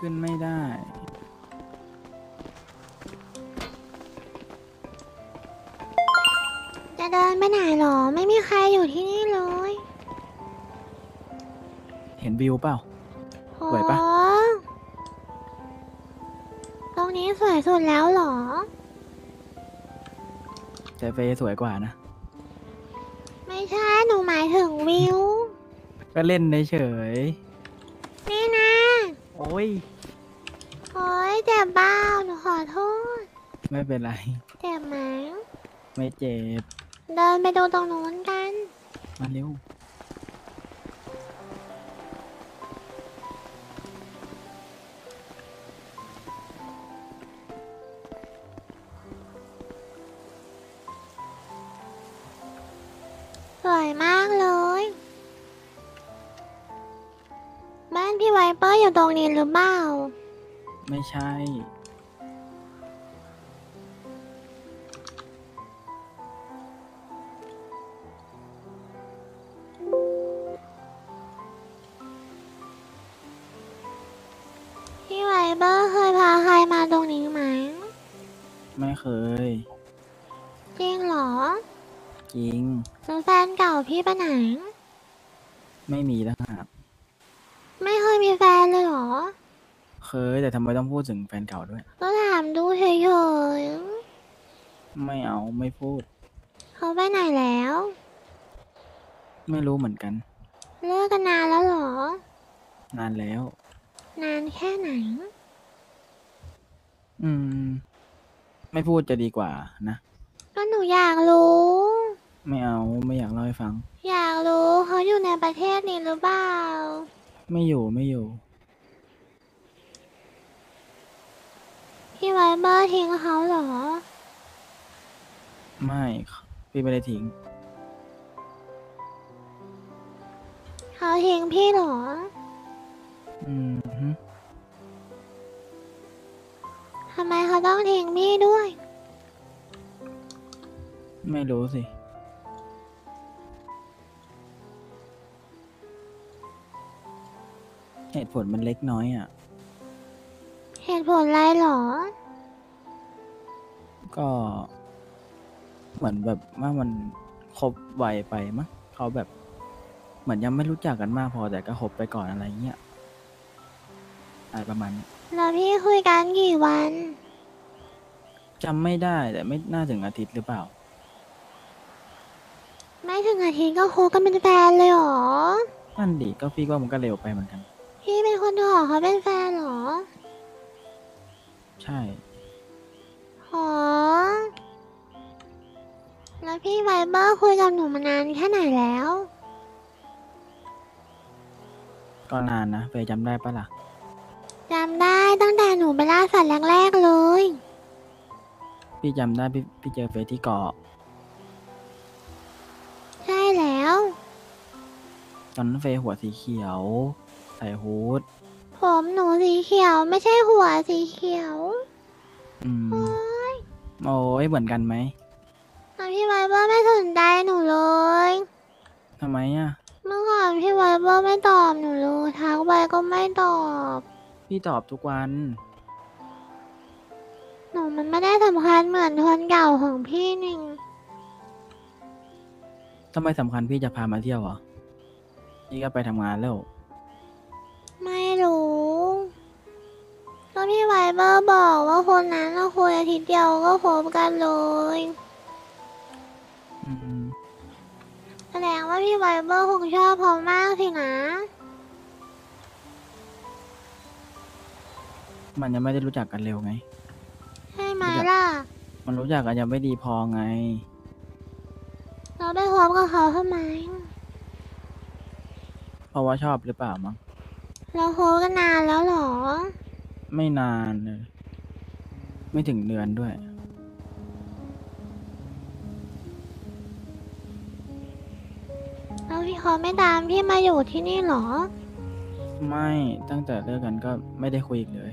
ขึ้นไม่ได้จะเดินไปไหนหรอ ไม่มีใครอยู่ที่นี่เลยเห็นวิวเปล่า สวยปะโอ้ตรงนี้สวยสุดแล้วเหรอ แต่เฟย์สวยกว่านะ ไม่ใช่หนูหมายถึงวิว ก็เล่นเฉยนี่นะ ๆโอ้ยโอ้ย เจ็บบ้าหนูขอโทษ ไม่เป็นไร เจ็บไหมไม่เจ็บ เดินไปดูตรงนู้นกัน มาเร็ว สวยมากเลย บ้านพี่ไวเปอร์อยู่ตรงนี้หรือเปล่า ไม่ใช่ พี่ไวเปอร์เคยพาใครมาตรงนี้ไหมไม่เคย จริงเหรอจริง แล้วแฟนเก่าพี่ไปไหน ไม่มีต่างหาก ไม่เคยมีแฟนเลยเหรอ เคย แต่ทำไมต้องพูดถึงแฟนเก่าด้วย ก็ถามดูเฉยไม่เอาไม่พูด ๆเขาไปไหนแล้ว ไม่รู้เหมือนกัน เลิกกันนานแล้วเหรอ นานแล้ว นานแค่ไหน อืม ไม่พูดจะดีกว่านะ ก็หนูอยากรู้ ไม่เอาไม่อยากเล่าให้ฟัง อยากรู้เขาอยู่ในประเทศนี้หรือเปล่า ไม่อยู่ไม่อยู่ พี่ไวเบอร์ทิ้งเขาเหรอ ไม่พี่ไม่ได้ทิ้ง เขาทิ้งพี่เหรอ อืมฮึทำไมเขาต้องทิ้งพี่ด้วย ไม่รู้สิ เหตุผลมันเล็กน้อยอะเห ตุผลอะไรเหรอ ก็เหมือนแบบว่ามันคบไวไปมั้งเขาแบบ เหมือนยังไม่รู้จักกันมากพอแต่ก็คบไปก่อนอะไรเงี้ยอะไรประมาณนี้แล้วพี่คุยกันกี่วันจำไม่ได้แต่ไม่น่าถึงอาทิตย์หรือเปล่า ไม่ถึงอาทิตย์ก็คบกันเป็นแฟนเลยเหรอนั่นดิก็พี่ว่ามันก็เร็วไปเหมือนกัน พี่เป็นคนขอเขาเป็นแฟนเหรอใช่หอแล้วพี่ไวเบอร์คุยกับหนูมานานแค่ไหนแล้ว ก็นานนะเฟยจำได้ปะล่ะจำได้ตั้งแต่หนูไปล่าสัตว์แรกๆเลย พี่จำได้พี่พี่เจอเฟยที่เกาะ ใช่แล้ว ตอนนั้นเฟยหัวสีเขียว ใส่ฮูด ผมหนูสีเขียวไม่ใช่หัวสีเขียวอืม โอ๊ยโอ้ยเหมือนกันไหมแต่พี่ไวเบอร์ไม่สนใจหนูเลย ทำไมอะ เมื่อก่อนพี่ไวเบอร์ไม่ตอบหนูเลยทักไปก็ไม่ตอบ พี่ตอบทุกวัน หนูมันไม่ได้สำคัญเหมือนคนเก่าของพี่นี่ทำไมสำคัญพี่จะพามาเที่ยวเหรอ พี่ก็ไปทำงานแล้ว พี่ไวเบอร์บอกว่าคนนั้นเราคุยอาทิตย์เดียวก็คบกันเลยอืมแสดงว่าพี่ไวเบอร์คงชอบเขามากสินะ มันยังไม่ได้รู้จักกันเร็วไง ใช่ไหมรู้จักล่ะ มันรู้จักกันยังไม่ดีพอไง เราไปคบกับเขาทำไม เพราะว่าชอบหรือเปล่ามั้งเราคบกันนานแล้วเหรอ ไม่นานเลย ไม่ถึงเดือนด้วย แล้วพี่เขาไม่ตามพี่มาอยู่ที่นี่เหรอ ไม่ตั้งแต่เลิกกันก็ไม่ได้คุยอีกเลย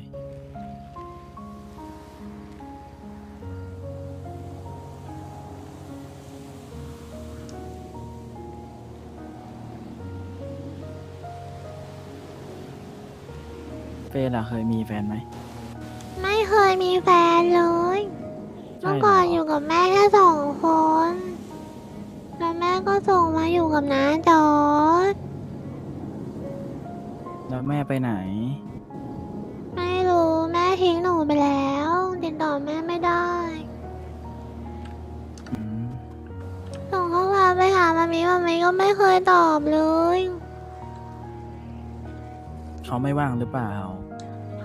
เฟย์ล่ะเคยมีแฟนไหม ไม่เคยมีแฟนเลย ใช่เมื่อก่อนเหรออยู่กับแม่แค่สองคน แล้วแม่ก็ส่งมาอยู่กับน้าจอร์ดแล้วแม่ไปไหน ไม่รู้แม่ทิ้งหนูไปแล้ว ติดต่อแม่ไม่ได้ อืมส่งข้อความไปหามามีมามีก็ไม่เคยตอบเลย เขาไม่ว่างหรือเปล่า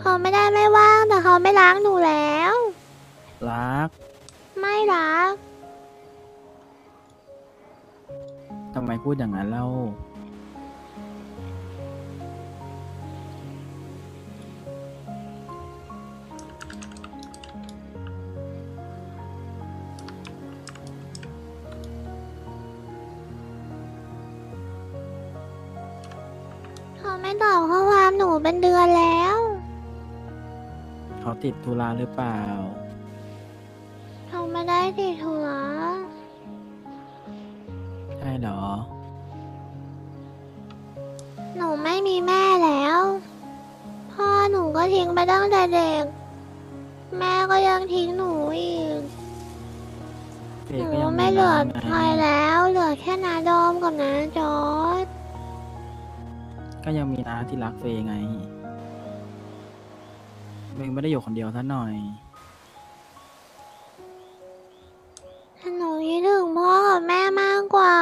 เขาไม่ได้ไม่ว่างแต่เขาไม่รักหนูแล้ว รัก ไม่รัก ทำไมพูดอย่างนั้นเล่า เขาไม่ตอบข้อความหนูเป็นเดือนแล้วเขา ติดธุระหรือเปล่าเขาไม่ได้ติดธุระใช่เหรอ หนูไม่มีแม่แล้ว พ่อหนูก็ทิ้งไปตั้งแต่เด็ก แม่ก็ยังทิ้งหนูอีกเฟหย์นูก็ยังไม่เหลือน้าใครไงแล้ว เหลือแค่นาดอมกับนาจอร์ดก็ยังมีน้าที่รักเฟย์ไง เฟย์ไม่ได้อยู่คนเดียวซะหน่อยแต่หนูคิดถึงพ่อกับแม่มากกว่า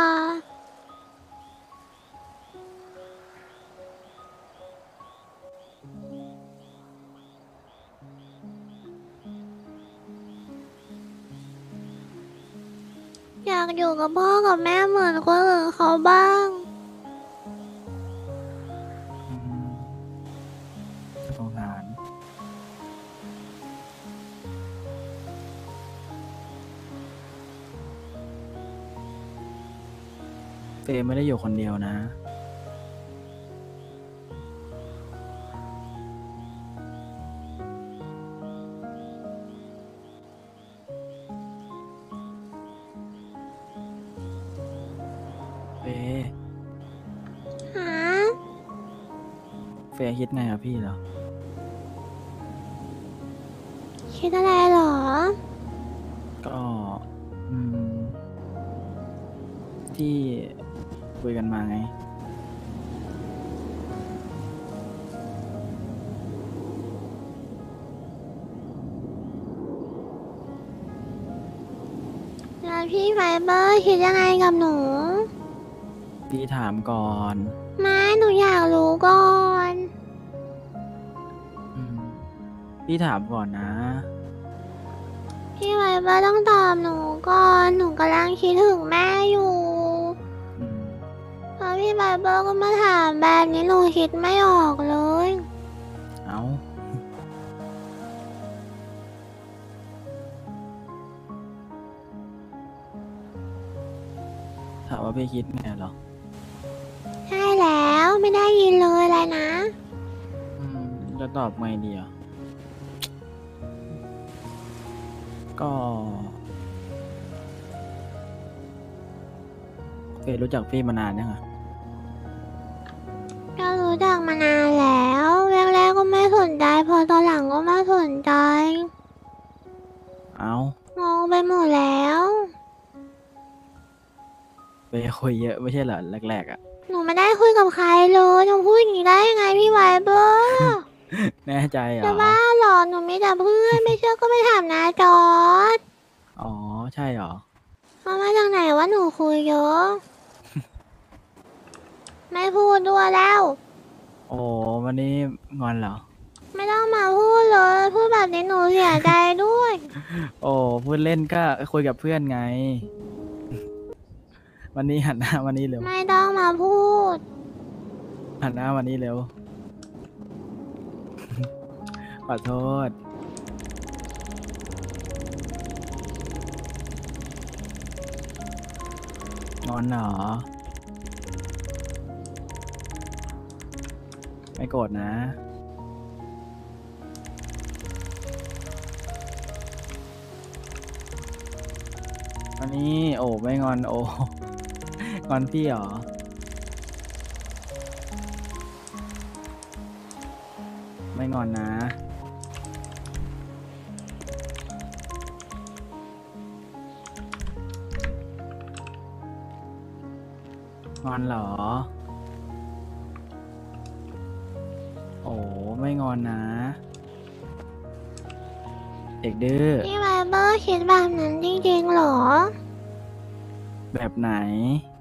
อยากอยู่กับพ่อกับแม่เหมือนคนอื่นเขาบ้าง ไม่ได้อยู่คนเดียวนะ เฟย์ฮะเฟย์คิดไงกับพี่เหรอ คิดอะไรเหรอ ก็ อืม ที่ คุยกันมาไง แล้วพี่ไฟเบอร์คิดยังไงกับหนู พี่ถามก่อนไม่หนูอยากรู้ก่อน อืมพี่ถามก่อนนะ พี่ไฟเบอร์ต้องตอบหนูก่อน หนูกำลังคิดถึงแม่อยู่อืม พอพี่ไฟเบอร์ก็มาถามแบบนี้หนูคิดไม่ออกเลย เอาถามว่าพี่คิดไงเหรอ ใช่แล้วไม่ได้ยินเลยอะไรนะ อืมจะตอบไงดีอะ ก็เฟยรู้จักพี่มานานยังอะ ใจพอตอนหลังก็มาสนใจ เอางงไปหมดแล้ว ไปคุยเยอะไม่ใช่เหรอแรกๆอะ หนูไม่ได้คุยกับใครเลยหนูพูดอย่างนี้ได้ยังไงพี่ไวเบอร์แน่ใจเหรจะอบ้าเหรอหนูมีแต่เพื่อนไม่เชื่อก็ไปถามนาจอร์ดอ๋อใช่เหรอเขามาจากไหนว่าหนูคุยเยอะ ไม่พูดด้วยแล้ว โอ้วันนี้งอนเหรอไม่ต้อง มาพูดเลยพูดแบบนี้หนูเสียใจด้วย โอ้พูดเล่นก็คุยกับเพื่อนไง วันนี้หันหน้าวันนี้เร็ว ไม่ต้องมาพูด หันหน้าวันนี้เร็ว ขอโทษ งอนเหรอ ไม่โกรธนะ วันนี้โอ้ไม่งอนโอ้งอนพี่เหรอไม่งอนนะ งอนเหรอ โอ้ไม่งอนนะ เด็กดื้อ เบอร์คิดแบบนั้นจริงๆเหรอ แบบไหน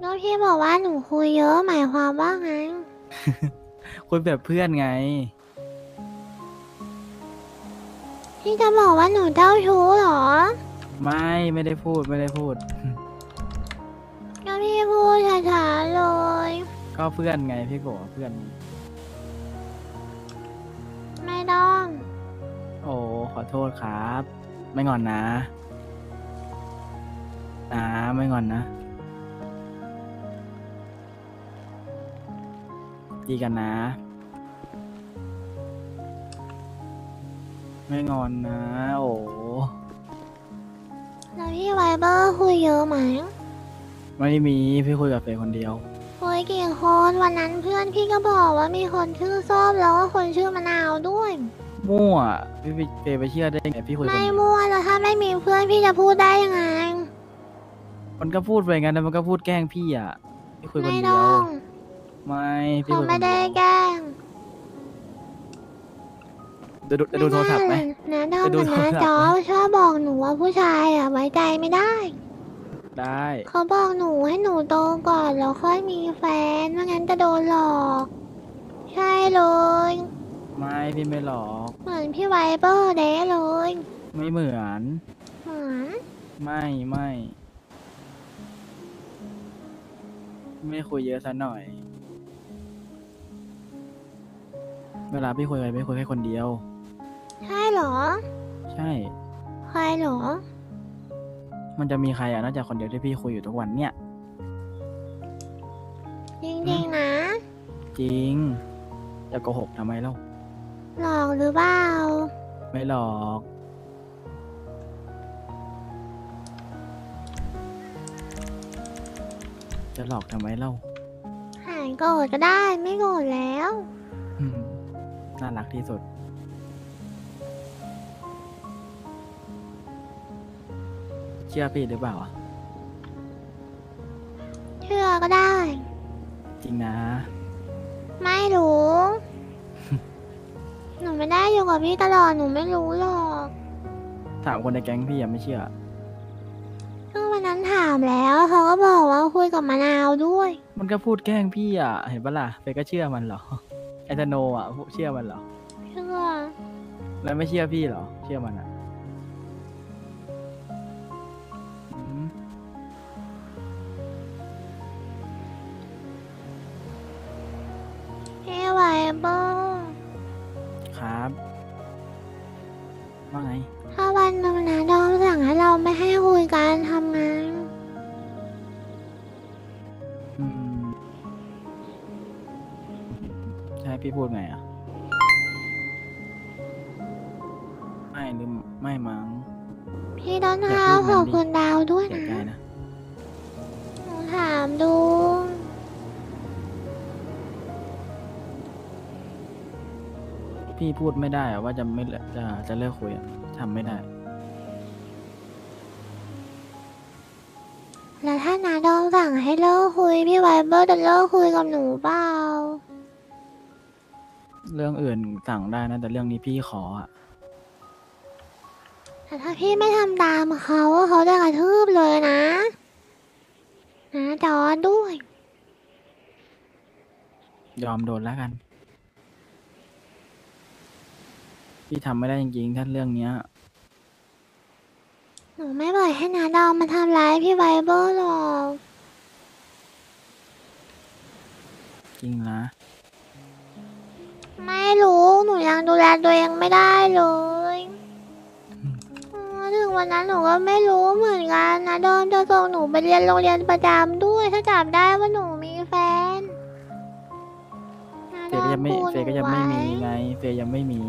แล้วพี่บอกว่าหนูคุยเยอะหมายความว่าไง คุยแบบเพื่อนไง พี่จะบอกว่าหนูเจ้าชู้เหรอ ไม่ไม่ได้พูดไม่ได้พูด ก็พี่พูดช้าๆเลย ก็เพื่อนไงพี่โกะเพื่อน ไม่ต้อง โอ้ขอโทษครับ ไม่งอนนะ นะไม่งอนนะ ดีกันนะ ไม่งอนนะ โอ้แล้วพี่ไวเบอร์คุยเยอะไหมไม่มีพี่คุยกับเฟยคนเดียว คุยกี่คนวันนั้นเพื่อนพี่ก็บอกว่ามีคนชื่อส้มแล้วก็คนชื่อมะนาวด้วย มั่วพี่ไปเฟยไปเชื่อได้ไงพี่คุยคนไม่เดียวมั่วแล้วถ้าไม่มีเพื่อนพี่จะพูดได้ยังไง มันก็พูดไปงั้นแล้วมันก็พูดแกล้งพี่อะพี่คุยคนไม่เดียต้วองไม่พี่เขาคุยคนไม่เดีได้ยวแกล้งจะดูจะดูโทรศัพท์ไหม นะดอมจะดูกับโทรนะศัพท์จอไหมชอบบอกหนูว่าผู้ชายอะไว้ใจไม่ได้ ได้เขาบอกหนูให้หนูโตก่อนแล้วค่อยมีแฟนไม่งั้นจะโดนหลอก ใช่เลย ไม่พี่ไม่หลอก เหมือนพี่ไวเบอร์เด้เลยไม่เหมือน เหมือนไม่ไม่ ไม่คุยเยอะซะหน่อย เวลาพี่คุยกับใครพี่คุยแค่คนเดียว ใช่เหรอ ใช่ ใครเหรอ มันจะมีใครอะนอกจากคนเดียวที่พี่คุยอยู่ทุกวันเนี่ย จริงๆนะ จริง จะโกหกทำไมเล่า หลอกหรือเปล่าไม่หลอก จะหลอกทำไมเล่าหายโกรธก็ได้ไม่โกรธแล้ว อืมน่ารักที่สุด เชื่อพี่หรือเปล่าอะเชื่อก็ได้ จริงนะ ไม่รู้หนู ไม่ได้อยู่กับพี่ตลอดหนูไม่รู้หรอกถามคนในแก๊งพี่ยังไม่เชื่อ ก็วันนั้นถามแล้วเขาก็บอกว่าคุยกับมะนาวด้วย มันก็พูดแกล้งพี่อะ เห็นปะล่ะเฟยก็เชื่อมันเหรอไอตโนอะเชื่อมันเหรอเชื่อแล้วไม่เชื่อพี่เหรอ เชื่อมันอะ พี่พูดไงอะ ไม่หรือไม่มั้งพี่ต้นอย่าข้าวพูขดอบคุณดาวด้วยเสียใจนะนะ หนูถามดู พี่พูดไม่ได้อะว่าจะไม่เลิกจะจะเลิกคุยอะทำไม่ได้ แล้วถ้านาดอมสั่งให้เลิกคุย พี่ไวเบอร์จะเลิกคุยกับหนูเปล่า เรื่องอื่นสั่งได้นะ แต่เรื่องนี้พี่ขออะแต่ถ้าพี่ไม่ทำตามเขาเขาจะกระทืบเลยนะนะจอร์จด้วย ยอมโดนแล้วกัน พี่ทำไม่ได้จริงๆถ้าเรื่องเนี้ย หนูไม่ปล่อยให้นาดอมมาทำร้ายพี่ไวเบอร์หรอก จริงนะ ไม่รู้ หนูยังดูแลตัวเองไม่ได้เลยอืมถึงวันนั้นหนูก็ไม่รู้เหมือนกันนะดอมจะส่งหนูไปเรียนโรงเรียนประจำด้วย ถ้าจับได้ว่าหนูมีแฟนนาเฟยก็ยังไม่เฟยก็ยังไม่มีไง เฟยยังไม่มี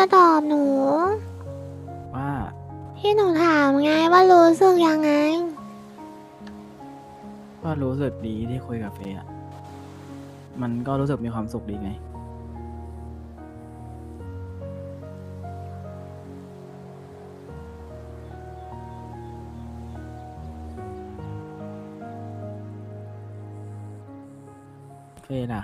จะตอบหนู ว่า ที่หนูถามไงว่ารู้สึกยังไง ก็รู้สึกดีที่คุยกับเฟยอะมันก็รู้สึกมีความสุขดีไง เฟยล่ะ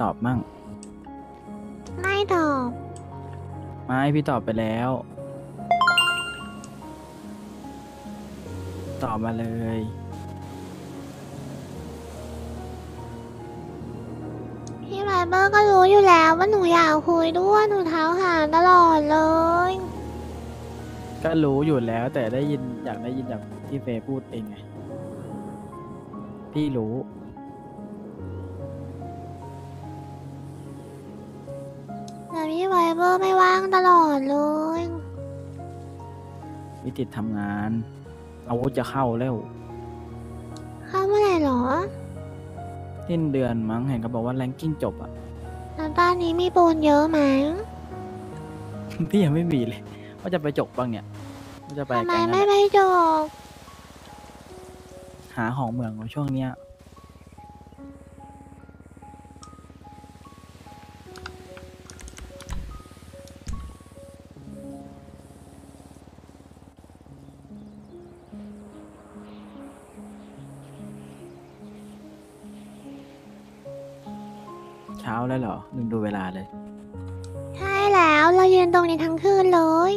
ตอบมั่ง ไม่ตอบ ไม่พี่ตอบไปแล้ว ตอบมาเลย พี่ไวเบอร์ก็รู้อยู่แล้วว่าหนูอยากคุยด้วยหนูเท้าหาตลอดเลย ก็รู้อยู่แล้วแต่ได้ยินอยากได้ยินจากที่เฟย์พูดเองไง พี่รู้ พี่ไวเบอร์ไม่ว่างตลอดเลย วิติดทำงานอาวุธจะเข้าแล้ว เข้าเมื่อไหร่หรอสิ้นเดือนมั้งเห็นก็บอกว่าแรงกิ้งจบอะแล้วตอนนี้มีปูนเยอะไหมพี่ยังไม่มีเลย ว่าจะไปจบบ้างเนี่ยว่าจะไปทำไมแก๊งไม่นั้นไปจบ หาของเมืองของช่วงเนี้ย เช้าแล้วเหรอลืมดูเวลาเลย ใช่แล้วเรายืนตรงนี้ทั้งคืนเลย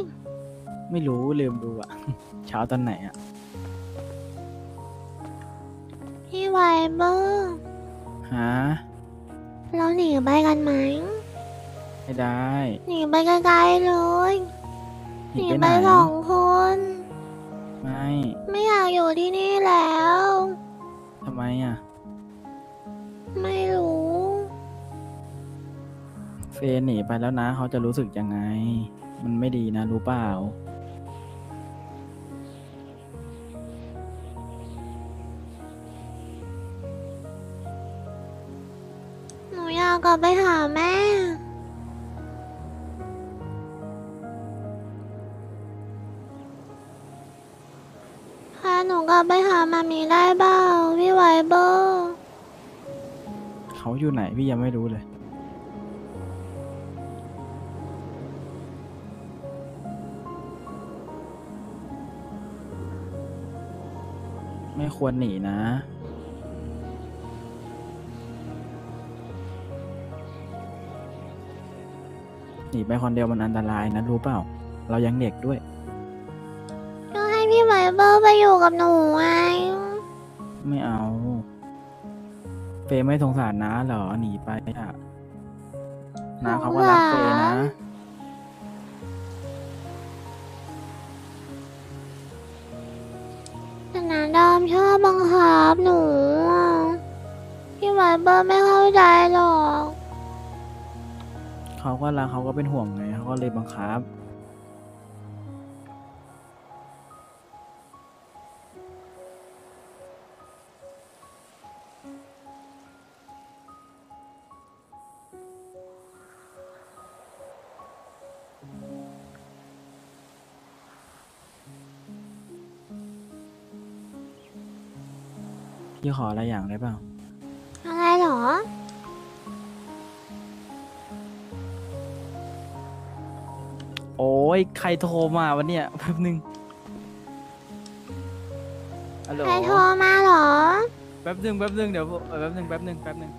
ไม่รู้ลืมดูอะ เช้าตอนไหนอะพี่ไวเบอร์ฮะเราหนีไปกันไหมไม่ได้หนีไปไกลๆเลยหหนีนีไปไปไหนสองคน ไม่ ไม่อยากอยู่ที่นี่แล้วทำไมอะ เฟยหนีไปแล้วนะเขาจะรู้สึกยังไง มันไม่ดีนะรู้เปล่า หนูอยากกลับไปหาแม่ พาหนูกลับไปหามามีได้เปล่าพี่ไวเบอร์เขาอยู่ไหนพี่ยังไม่รู้เลย ไม่ควรหนีนะ หนีไปคนเดียวมันอันตรายนะรู้เปล่า เรายังเด็กด้วย ก็ให้พี่ไวเบอร์ไปอยู่กับหนูไงไม่เอา เฟยไม่สงสารนะเหรอหนีไปอะนะเขาก็รักเฟยนะ ชอบบังคับหนูอะพี่ไวเบอร์ไม่เข้าใจหรอก เขาก็รักเขาก็เป็นห่วงไงเขาก็เลยบังคับ พี่ขออะไรอย่างได้เปล่าอะไรหรอ โอ้ยใครโทรมาวันเนี้ยแป๊บนึงฮัลโหลใครโทรมาหรอ แป๊บนึงแป๊บนึงเดี๋ยวเออแป๊บนึงแป๊บนึงแป๊บนึง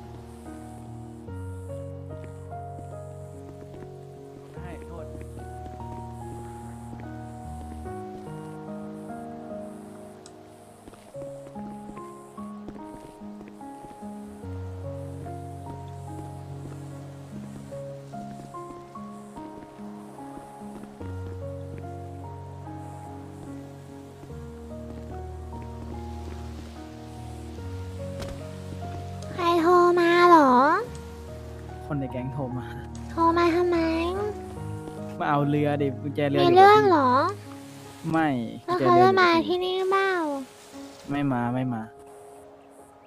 คนในแก๊งโทรมา โทรมาทำไม มาเอาเรือดิกุญแจเรือมียู่กับเรื่องพี่เหรอไม่แล้วกุญเขาแจรือจะอยู่มากับพี่ที่นี่เปล่าไม่มาไม่มา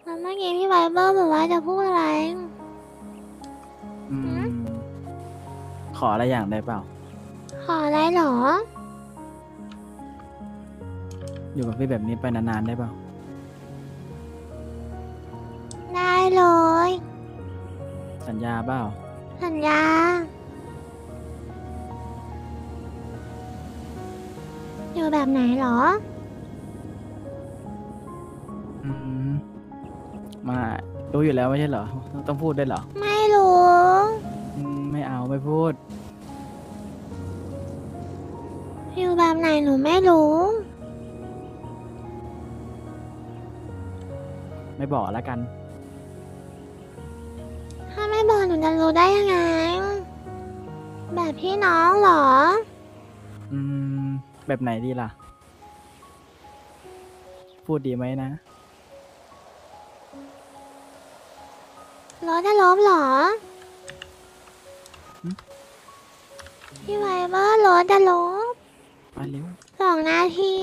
แล้วเมื่อกี้พี่ไวเบอร์บอกว่าจะพูดอะไร อืหืมขออะไรอย่างได้เปล่า ขออะไรเหรอ อยู่กับพี่แบบนี้ไปนานๆได้เปล่า ได้เลย สัญญาเปล่าสัญญา อยู่แบบไหนเหรอ อืมมารู้อยู่แล้วไม่ใช่เหรอ ต้องต้องพูดได้วยเหรอไม่รู้ อืมไม่เอาไม่พูด อยู่แบบไหนหนูไม่รู้ ไม่บอกแล้วกันถ้าไม่ บอกหนูจะรู้ได้ยังไง แบบพี่น้องเหรอ อืม แบบไหนดีล่ะ พูดดีไหมนะ รถจะลบเหรอ หึ พี่ไวเบอร์รถจะลบมาเร็วสองนาที